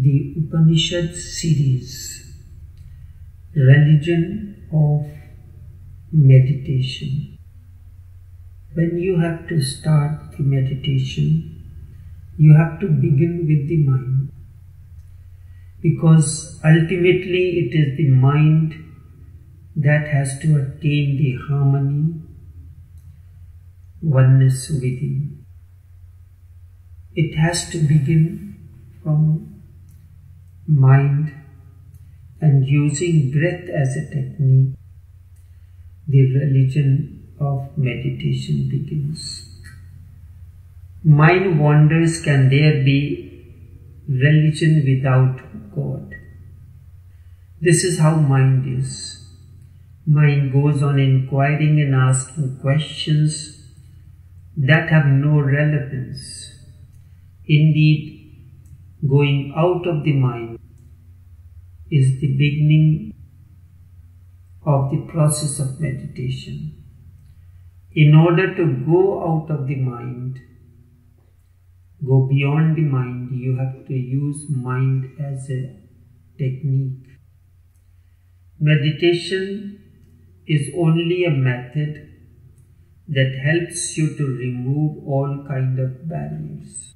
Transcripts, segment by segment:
the Upanishad series, Religion of Meditation. When you have to start the meditation, you have to begin with the mind because ultimately it is the mind that has to attain the harmony, oneness within. It has to begin from mind and using breath as a technique, the religion of meditation begins. Mind wanders, can there be religion without God? This is how mind is. Mind goes on inquiring and asking questions that have no relevance. Indeed, going out of the mind is the beginning of the process of meditation. In order to go out of the mind, go beyond the mind, you have to use mind as a technique. Meditation is only a method that helps you to remove all kind of barriers.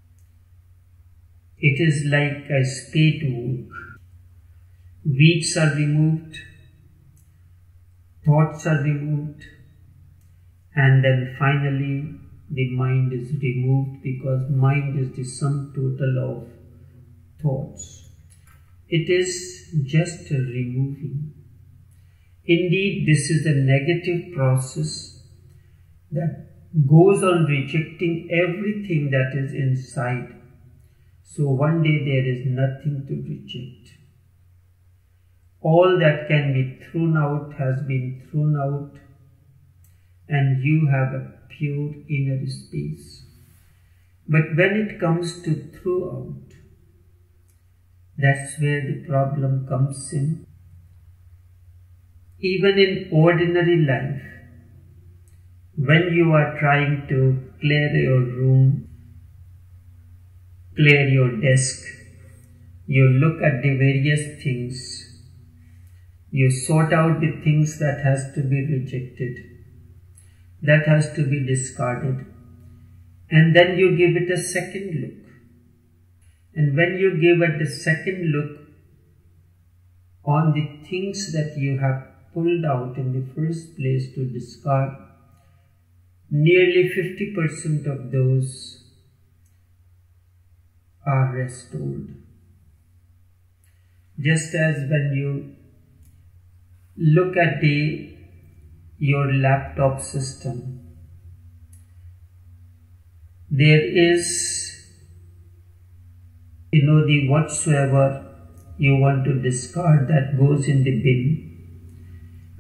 It is like a spade work weeds are removed, thoughts are removed, and then finally the mind is removed because mind is the sum total of thoughts. It is just removing. Indeed, this is a negative process that goes on rejecting everything that is inside. So one day there is nothing to reject all that can be thrown out has been thrown out, and you have a pure inner space. But when it comes to throw out, that's where the problem comes in. Even in ordinary life, when you are trying to clear your room, clear your desk, you look at the various things you sort out the things that has to be rejected, that has to be discarded, and then you give it a second look. And when you give it a second look on the things that you have pulled out in the first place to discard, nearly 50% of those are restored. Just as when you look at the your laptop system there is you know the whatsoever you want to discard that goes in the bin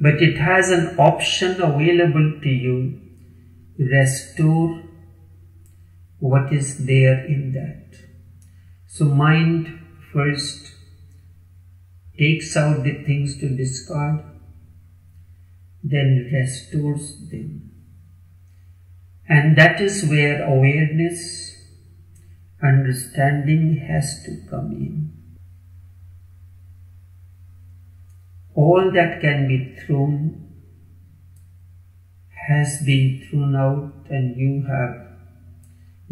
but it has an option available to you restore what is there in that so mind first takes out the things to discard, then restores them. And that is where awareness, understanding has to come in. All that can be thrown has been thrown out, and you have,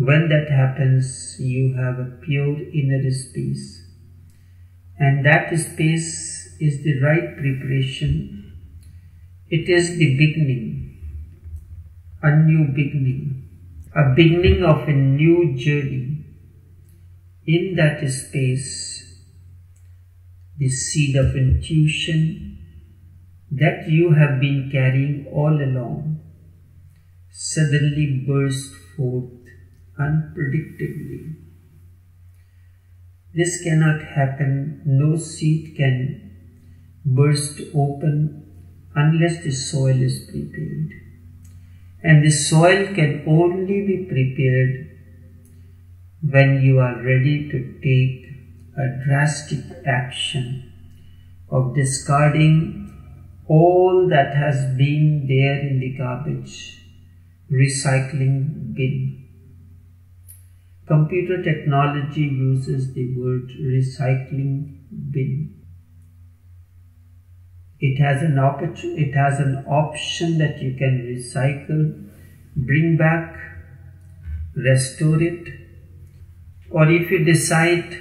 when that happens, you have a pure inner space and that space is the right preparation. It is the beginning, a new beginning, a beginning of a new journey. In that space, the seed of intuition that you have been carrying all along suddenly bursts forth unpredictably this cannot happen. No seed can burst open unless the soil is prepared. And the soil can only be prepared when you are ready to take a drastic action of discarding all that has been there in the garbage recycling bin Computer technology uses the word recycling bin. It has an option, it has an option that you can recycle, bring back, restore it, or if you decide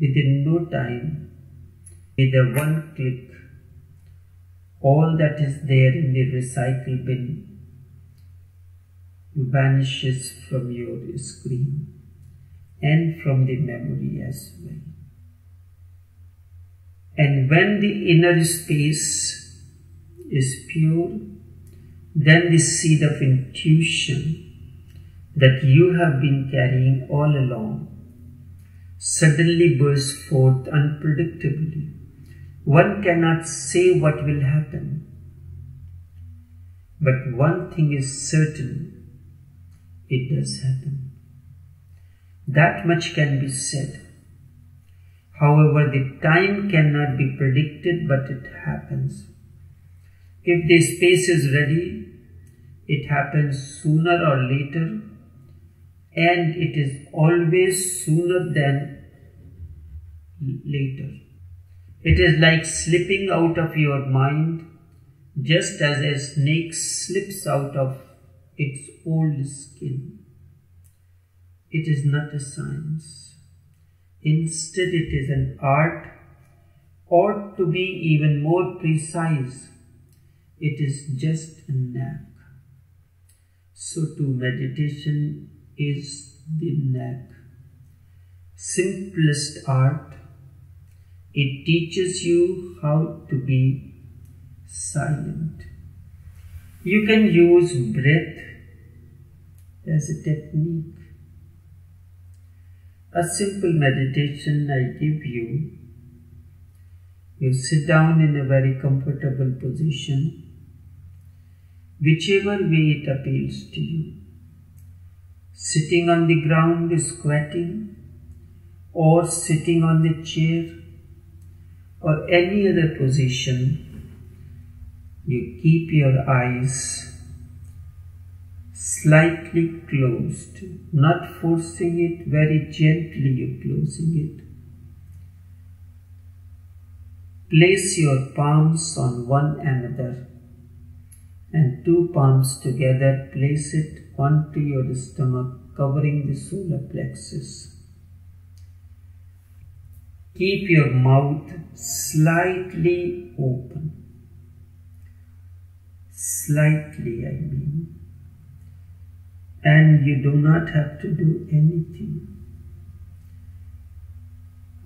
within no time, with a one click, all that is there in the recycle bin vanishes from your screen and from the memory as well. And when the inner space is pure, then the seed of intuition that you have been carrying all along suddenly bursts forth unpredictably. One cannot say what will happen. But one thing is certain it does happen. That much can be said. However, the time cannot be predicted, but it happens. If the space is ready, it happens sooner or later, and it is always sooner than later. It is like slipping out of your mind, just as a snake slips out of its old skin. It is not a science. Instead, it is an art, or to be even more precise, it is just a knack. So, too, meditation is the knack. Simplest art, it teaches you how to be silent. You can use breath as a technique. A simple meditation I give you. You sit down in a very comfortable position, whichever way it appeals to you. Sitting on the ground, squatting, or sitting on the chair, or any other position you keep your eyes slightly closed, not forcing it, very gently you're closing it. Place your palms on one another and two palms together, place it onto your stomach, covering the solar plexus. Keep your mouth slightly open slightly, I mean. And you do not have to do anything.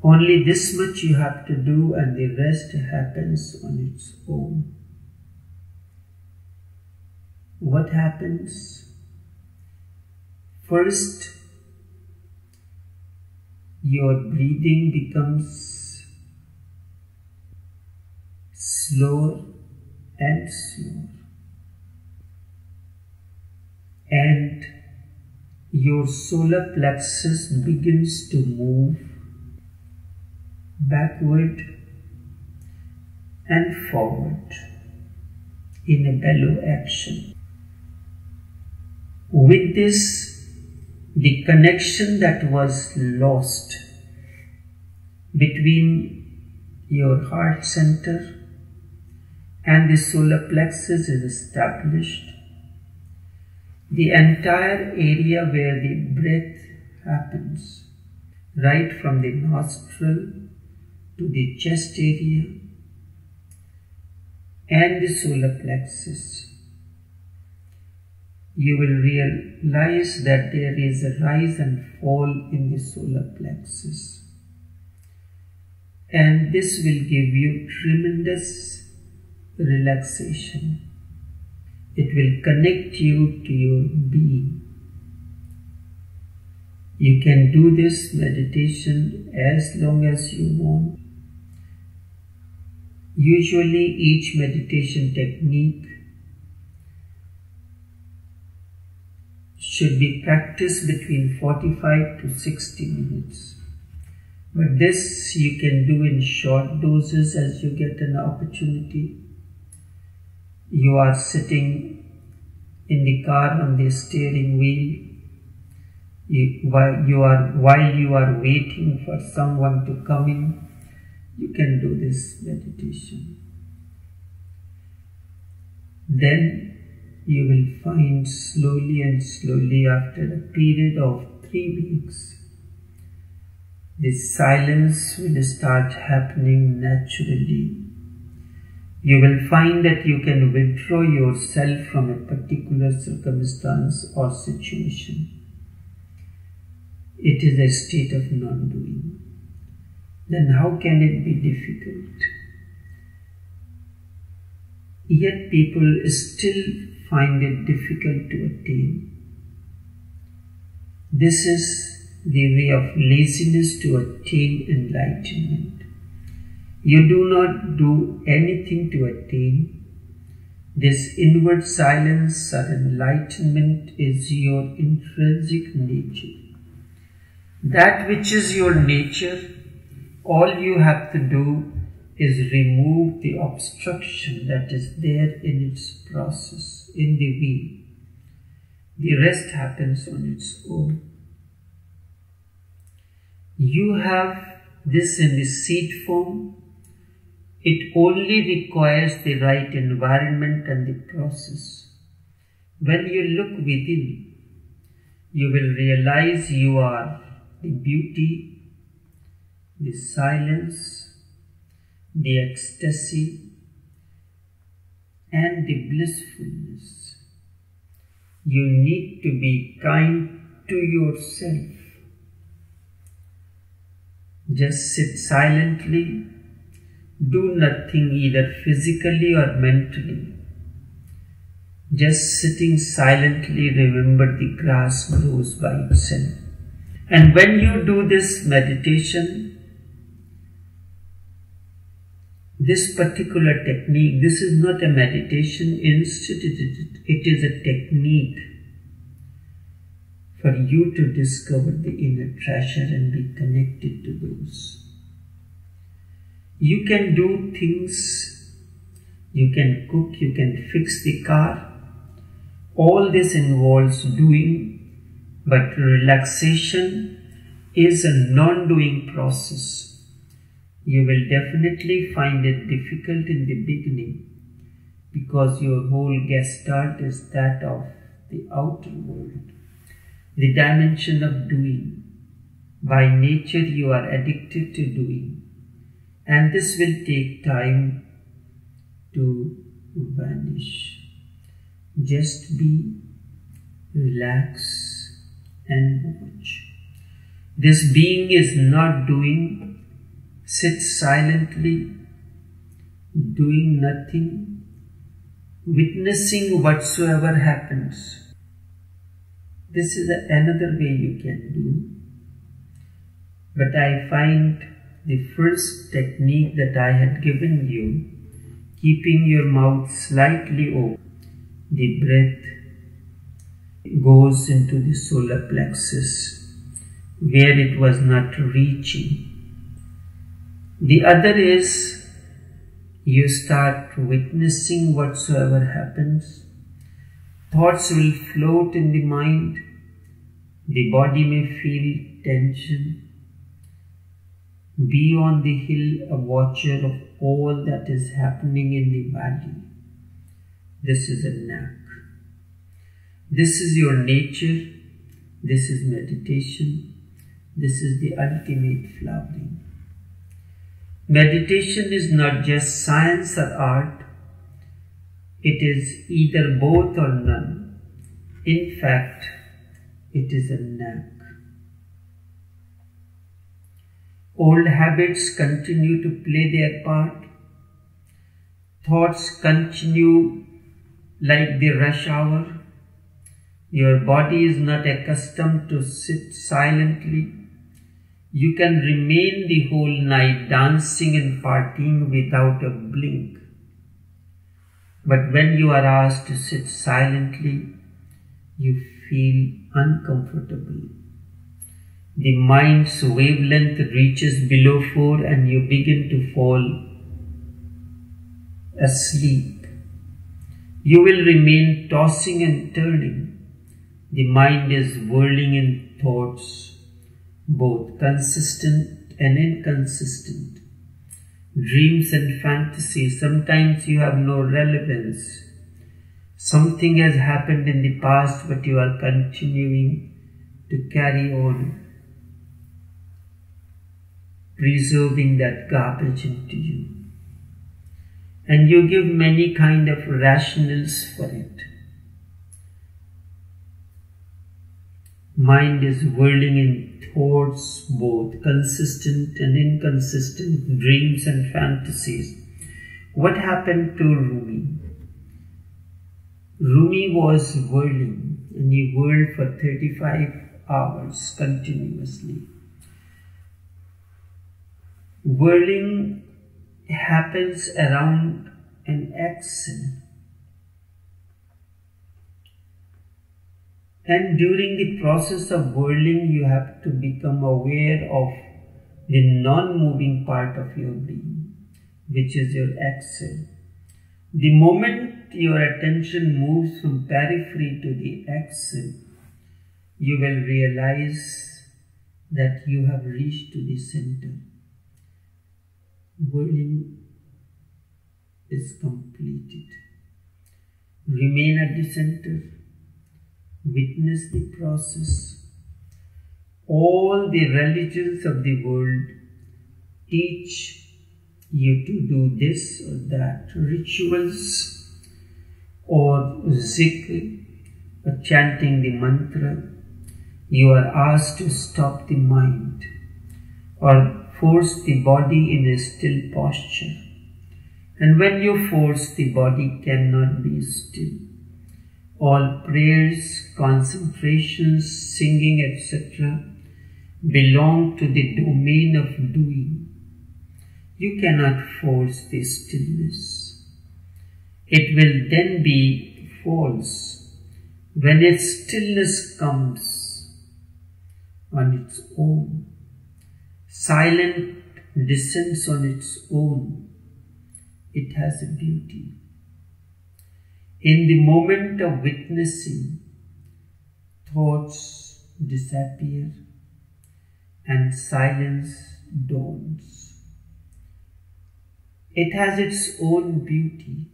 Only this much you have to do, and the rest happens on its own. What happens? First, your breathing becomes slower and slower and your solar plexus begins to move backward and forward in a bellow action. With this, the connection that was lost between your heart center and the solar plexus is established the entire area where the breath happens, right from the nostril to the chest area and the solar plexus. You will realize that there is a rise and fall in the solar plexus. And this will give you tremendous relaxation. It will connect you to your being. You can do this meditation as long as you want. Usually, each meditation technique should be practiced between 45 to 60 minutes. But this you can do in short doses as you get an opportunity you are sitting in the car on the steering wheel. You, while you are while you are waiting for someone to come in, you can do this meditation. Then you will find slowly and slowly after a period of three weeks, this silence will start happening naturally. You will find that you can withdraw yourself from a particular circumstance or situation. It is a state of non doing. Then, how can it be difficult? Yet, people still find it difficult to attain. This is the way of laziness to attain enlightenment. You do not do anything to attain. This inward silence or enlightenment is your intrinsic nature. That which is your nature, all you have to do is remove the obstruction that is there in its process, in the way. The rest happens on its own. You have this in the seed form. It only requires the right environment and the process. When you look within, you will realize you are the beauty, the silence, the ecstasy, and the blissfulness. You need to be kind to yourself. Just sit silently, do nothing either physically or mentally. Just sitting silently, remember the grass grows by itself. And when you do this meditation, this particular technique, this is not a meditation, instead it is a technique for you to discover the inner treasure and be connected to those. You can do things, you can cook, you can fix the car. All this involves doing, but relaxation is a non doing process you will definitely find it difficult in the beginning because your whole gestalt is that of the outer world, the dimension of doing. By nature, you are addicted to doing, and this will take time to vanish. Just be, relax, and watch. This being is not doing sit silently, doing nothing, witnessing whatsoever happens. This is another way you can do. But I find the first technique that I had given you, keeping your mouth slightly open, the breath goes into the solar plexus where it was not reaching the other is you start witnessing whatsoever happens. Thoughts will float in the mind. The body may feel tension. Be on the hill a watcher of all that is happening in the valley. This is a knack. This is your nature. This is meditation. This is the ultimate flowering. Meditation is not just science or art, it is either both or none. In fact, it is a knack. Old habits continue to play their part. Thoughts continue like the rush hour. Your body is not accustomed to sit silently you can remain the whole night dancing and partying without a blink. But when you are asked to sit silently, you feel uncomfortable. The mind's wavelength reaches below four and you begin to fall asleep. You will remain tossing and turning. The mind is whirling in thoughts, both consistent and inconsistent. Dreams and fantasies, sometimes you have no relevance. Something has happened in the past, but you are continuing to carry on, preserving that garbage into you. And you give many kind of rationals for it. Mind is whirling in thoughts, both consistent and inconsistent, dreams and fantasies. What happened to Rumi? Rumi was whirling and he whirled for 35 hours continuously. Whirling happens around an axle And during the process of whirling, you have to become aware of the non moving part of your being, which is your axle. The moment your attention moves from periphery to the axle, you will realize that you have reached to the center. Whirling is completed. Remain at the center witness the process. All the religions of the world teach you to do this or that, rituals or zikr or chanting the mantra. You are asked to stop the mind or force the body in a still posture. And when you force, the body cannot be still all prayers, concentrations, singing, etc., belong to the domain of doing. You cannot force this stillness. It will then be false when its stillness comes on its own. Silent descends on its own. It has a beauty. In the moment of witnessing, thoughts disappear and silence dawns. It has its own beauty.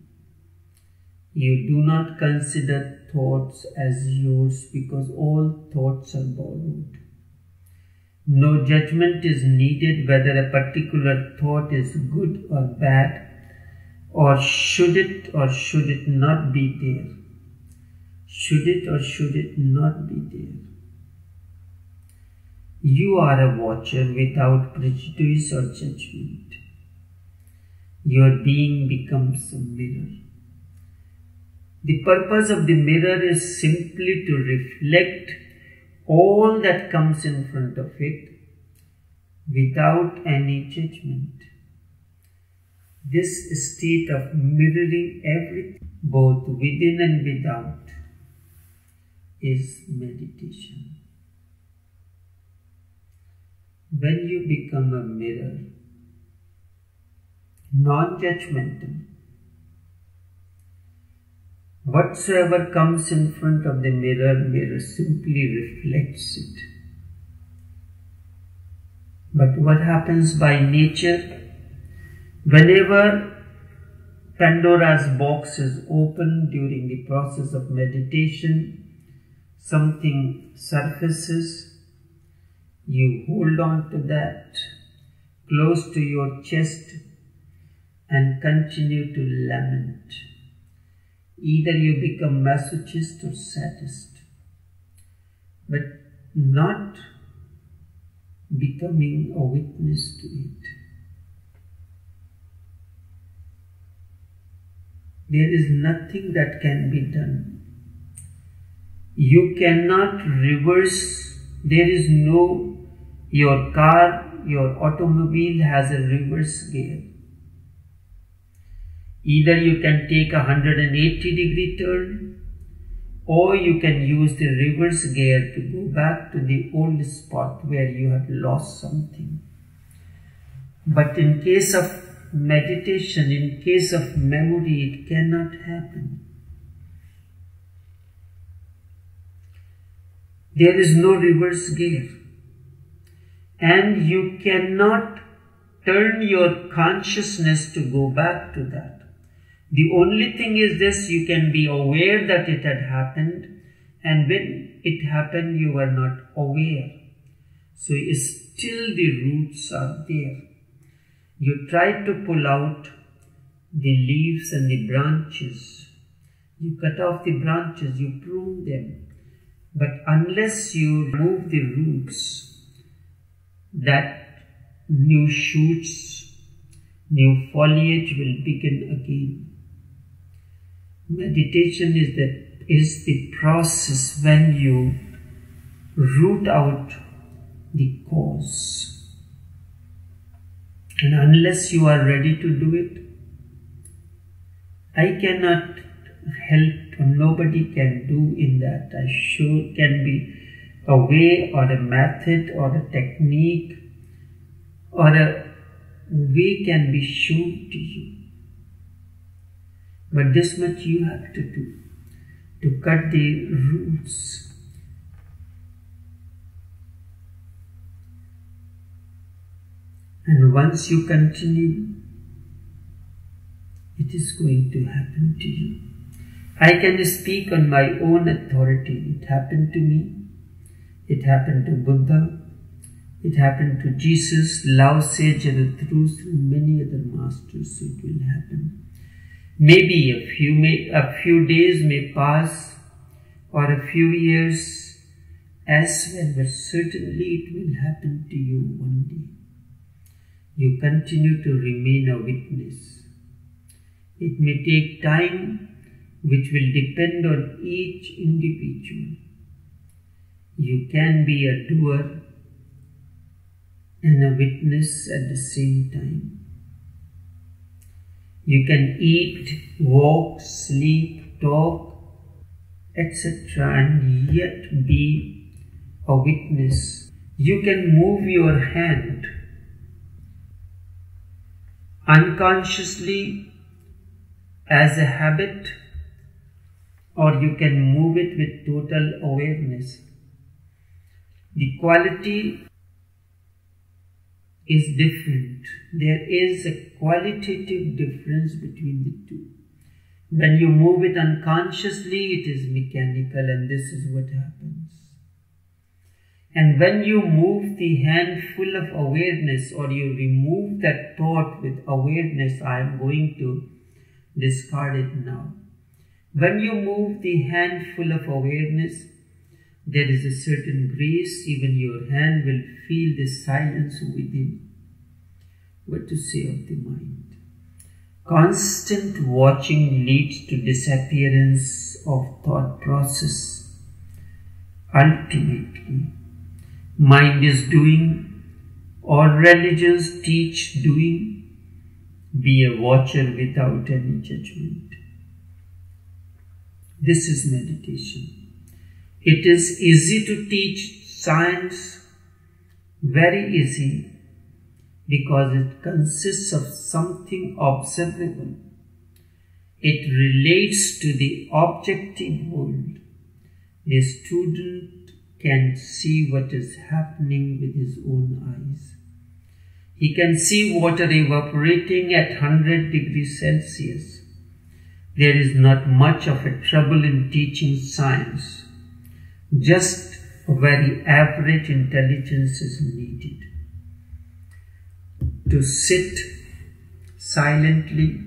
You do not consider thoughts as yours because all thoughts are borrowed. No judgment is needed whether a particular thought is good or bad or should it or should it not be there? Should it or should it not be there? You are a watcher without prejudice or judgment. Your being becomes a mirror. The purpose of the mirror is simply to reflect all that comes in front of it without any judgment. This state of mirroring everything, both within and without, is meditation. When you become a mirror, non judgmental, whatsoever comes in front of the mirror, mirror simply reflects it. But what happens by nature? Whenever Pandora's box is opened during the process of meditation, something surfaces, you hold on to that close to your chest and continue to lament. Either you become masochist or sadist, but not becoming a witness to it. There is nothing that can be done. You cannot reverse, there is no, your car, your automobile has a reverse gear. Either you can take a 180 degree turn or you can use the reverse gear to go back to the old spot where you have lost something. But in case of meditation, in case of memory, it cannot happen. There is no reverse gear. And you cannot turn your consciousness to go back to that. The only thing is this you can be aware that it had happened, and when it happened, you were not aware. So still the roots are there. You try to pull out the leaves and the branches. You cut off the branches, you prune them. But unless you remove the roots, that new shoots, new foliage will begin again. Meditation is that is the process when you root out the cause. And unless you are ready to do it, I cannot help or nobody can do in that. I sure can be a way or a method or a technique or a way can be shown to you. But this much you have to do to cut the roots. And once you continue, it is going to happen to you. I can speak on my own authority. It happened to me. It happened to Buddha. It happened to Jesus, Lao Tse, Zarathustra, and many other masters. It will happen. Maybe a few, may, a few days may pass or a few years as well, but certainly it will happen to you one day. You continue to remain a witness. It may take time, which will depend on each individual. You can be a doer and a witness at the same time. You can eat, walk, sleep, talk, etc., and yet be a witness. You can move your hand unconsciously as a habit, or you can move it with total awareness. The quality is different. There is a qualitative difference between the two. When you move it unconsciously, it is mechanical, and this is what happens. And when you move the hand full of awareness, or you remove that thought with awareness, I am going to discard it now. When you move the hand full of awareness, there is a certain grace, even your hand will feel the silence within. What to say of the mind? Constant watching leads to disappearance of thought process. Ultimately, mind is doing, all religions teach doing. Be a watcher without any judgment. This is meditation. It is easy to teach science, very easy, because it consists of something observable. It relates to the objective world. The student can see what is happening with his own eyes. He can see water evaporating at 100 degrees Celsius. There is not much of a trouble in teaching science just a very average intelligence is needed to sit silently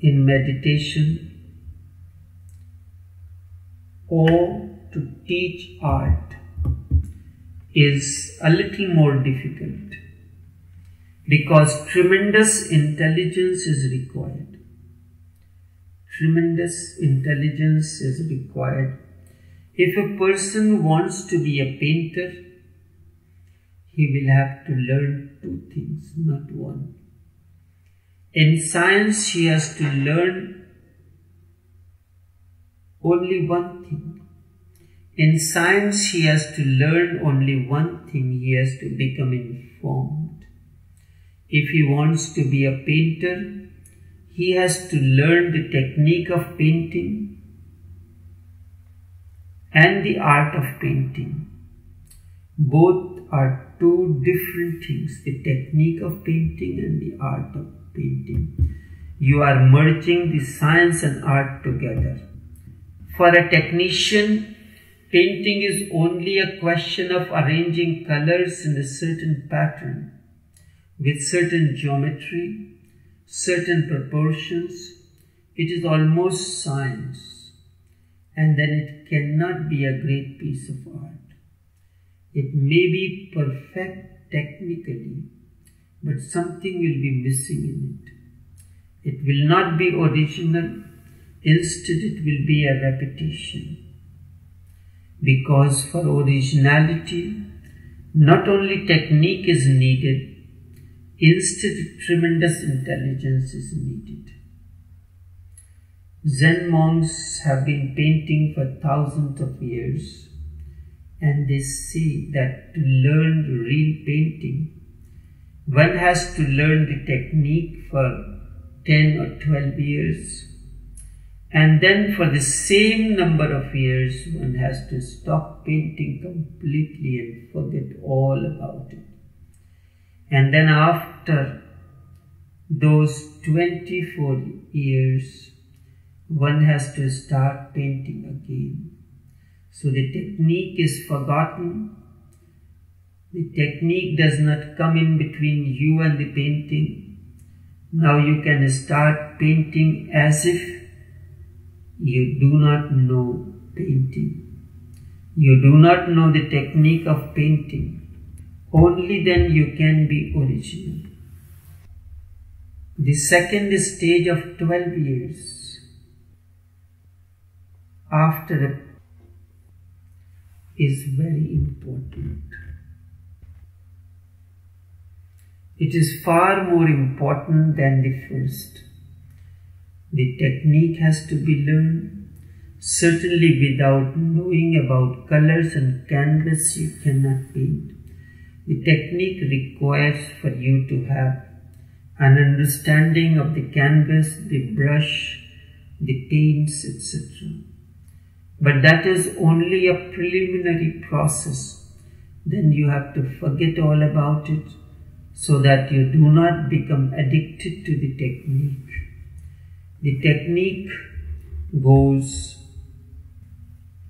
in meditation or to teach art is a little more difficult because tremendous intelligence is required tremendous intelligence is required. If a person wants to be a painter, he will have to learn two things, not one. In science, he has to learn only one thing. In science, he has to learn only one thing. He has to become informed. If he wants to be a painter, he has to learn the technique of painting and the art of painting. Both are two different things the technique of painting and the art of painting. You are merging the science and art together. For a technician, painting is only a question of arranging colors in a certain pattern with certain geometry, certain proportions. It is almost science, and then it cannot be a great piece of art. It may be perfect technically, but something will be missing in it. It will not be original, instead, it will be a repetition. Because for originality, not only technique is needed, instead, tremendous intelligence is needed. Zen monks have been painting for thousands of years, and they say that to learn real painting, one has to learn the technique for 10 or 12 years. And then for the same number of years, one has to stop painting completely and forget all about it. And then after those 24 years, one has to start painting again. So the technique is forgotten. The technique does not come in between you and the painting. Now you can start painting as if you do not know painting. You do not know the technique of painting. Only then you can be original. The second stage of 12 years after is very important. It is far more important than the first. The technique has to be learned. Certainly, without knowing about colors and canvas, you cannot paint. The technique requires for you to have an understanding of the canvas, the brush, the paints, etc. But that is only a preliminary process. Then you have to forget all about it so that you do not become addicted to the technique. The technique goes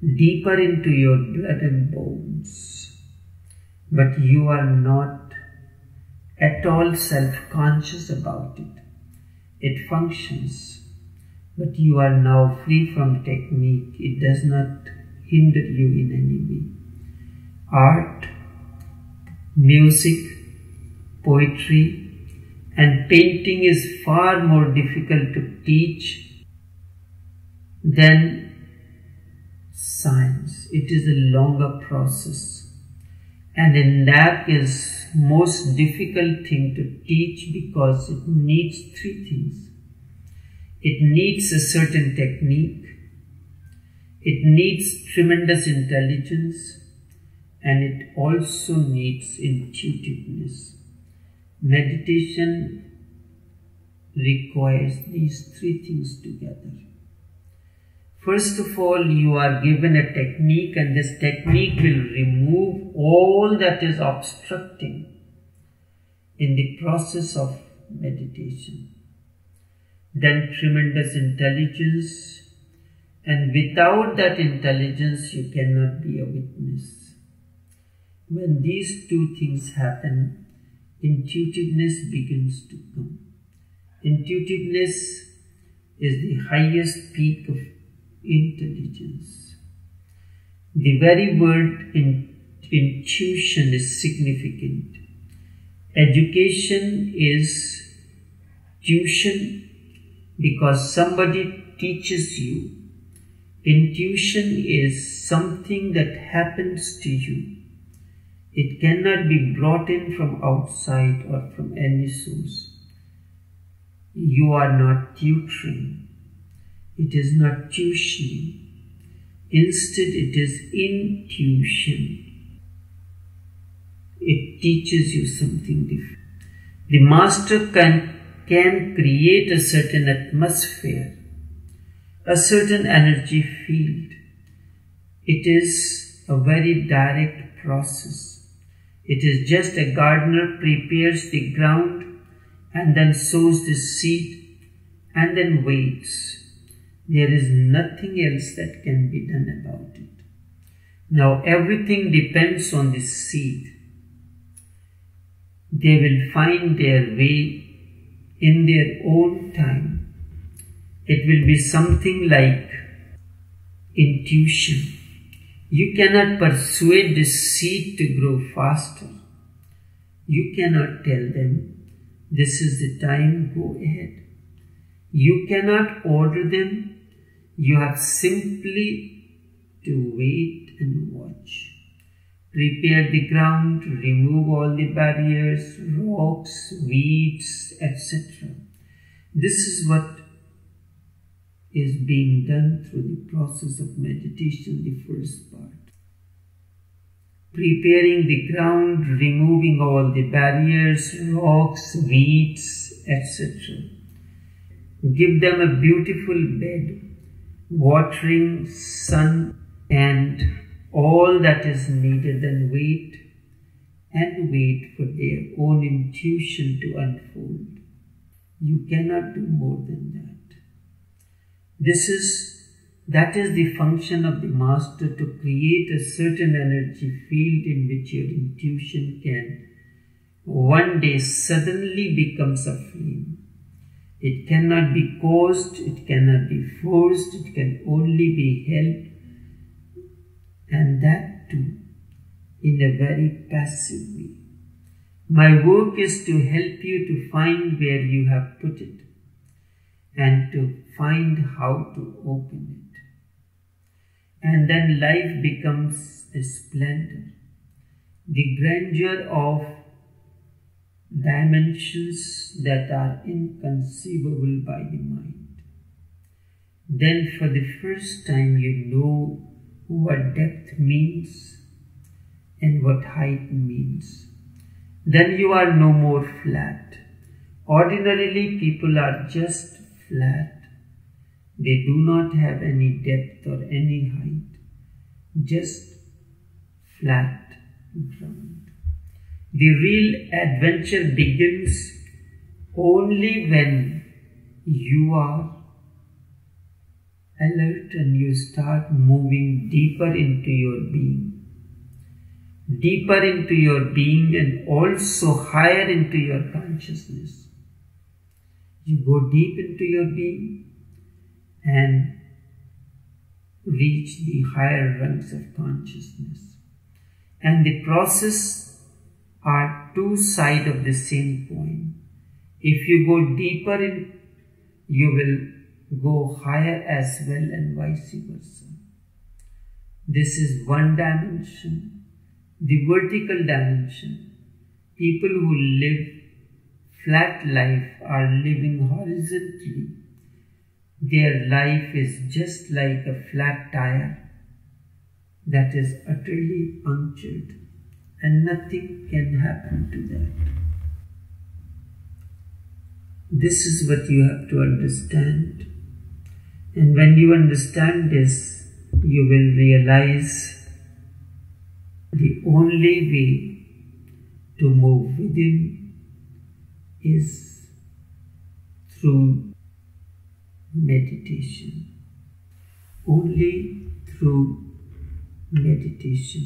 deeper into your blood and bones, but you are not at all self conscious about it. It functions, but you are now free from technique. It does not hinder you in any way. Art, music, poetry, and painting is far more difficult to teach than science. It is a longer process. And then that is most difficult thing to teach because it needs three things. It needs a certain technique. It needs tremendous intelligence and it also needs intuitiveness. Meditation requires these three things together. First of all, you are given a technique, and this technique will remove all that is obstructing in the process of meditation. Then, tremendous intelligence, and without that intelligence, you cannot be a witness. When these two things happen, intuitiveness begins to come. Intuitiveness is the highest peak of intelligence. The very word in, intuition is significant. Education is tuition because somebody teaches you. Intuition is something that happens to you it cannot be brought in from outside or from any source. You are not tutoring. It is not tuition. Instead, it is intuition. It teaches you something different. The master can, can create a certain atmosphere, a certain energy field it is a very direct process. It is just a gardener prepares the ground and then sows the seed and then waits. There is nothing else that can be done about it. Now everything depends on the seed. They will find their way in their own time. It will be something like intuition. You cannot persuade the seed to grow faster. You cannot tell them, this is the time, go ahead. You cannot order them. You have simply to wait and watch. Prepare the ground, remove all the barriers, rocks, weeds, etc. This is what is being done through the process of meditation, the first part. Preparing the ground, removing all the barriers, rocks, weeds, etc. Give them a beautiful bed, watering, sun, and all that is needed, and wait and wait for their own intuition to unfold. You cannot do more than that. This is that is the function of the master to create a certain energy field in which your intuition can one day suddenly becomes a flame. It cannot be caused, it cannot be forced, it can only be held, and that too in a very passive way. My work is to help you to find where you have put it and to find how to open it. And then life becomes a splendor, the grandeur of dimensions that are inconceivable by the mind. Then, for the first time, you know what depth means and what height means. Then you are no more flat. Ordinarily, people are just flat. They do not have any depth or any height, just flat ground. The real adventure begins only when you are alert and you start moving deeper into your being. Deeper into your being and also higher into your consciousness. You go deep into your being and reach the higher rungs of consciousness. And the process are two sides of the same coin. If you go deeper in, you will go higher as well and vice versa. This is one dimension, the vertical dimension. People who live flat life are living horizontally. Their life is just like a flat tire that is utterly punctured, and nothing can happen to that. This is what you have to understand. And when you understand this, you will realize the only way to move within is through meditation. Only through meditation.